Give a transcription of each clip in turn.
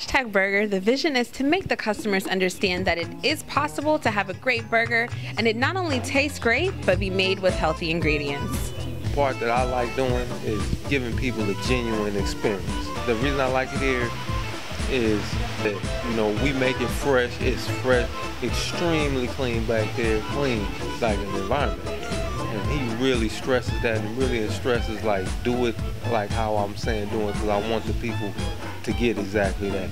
Hashtag Burger, the vision is to make the customers understand that it is possible to have a great burger and it not only tastes great, but be made with healthy ingredients. The part that I like doing is giving people a genuine experience. The reason I like it here is that, you know, we make it fresh, it's fresh, extremely clean back there, clean, like an environment. And he really stresses that and really stresses like do it like how I'm saying doing because I want the people to get exactly that.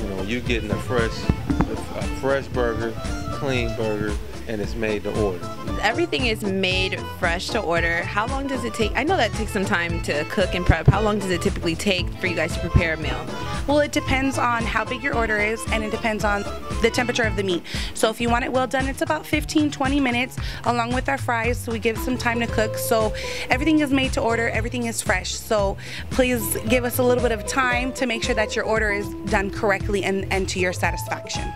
You know, you're getting a fresh, a fresh burger, clean burger, and it's made to order. Everything is made fresh to order. How long does it take? I know that takes some time to cook and prep. How long does it typically take for you guys to prepare a meal? Well, it depends on how big your order is and it depends on the temperature of the meat. So if you want it well done, it's about 15, 20 minutes along with our fries. So we give some time to cook. So everything is made to order, everything is fresh. So please give us a little bit of time to make sure that your order is done correctly and, and to your satisfaction.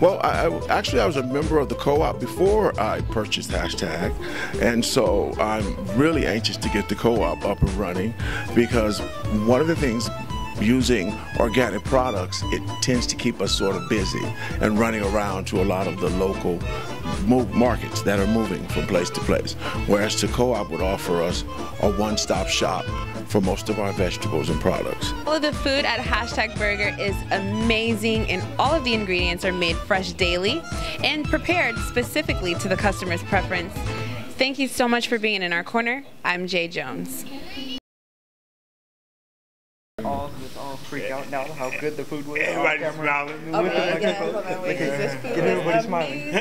Well, I, I, actually, I was a member of the co-op before I purchased Hashtag, and so I'm really anxious to get the co-op up and running because one of the things using organic products, it tends to keep us sort of busy and running around to a lot of the local markets that are moving from place to place. Whereas the co-op would offer us a one-stop shop for most of our vegetables and products. All of the food at Hashtag Burger is amazing and all of the ingredients are made fresh daily and prepared specifically to the customer's preference. Thank you so much for being in our corner. I'm Jay Jones all just all freak out now how good the food was. Everybody's smiling. Okay, get everybody smiling.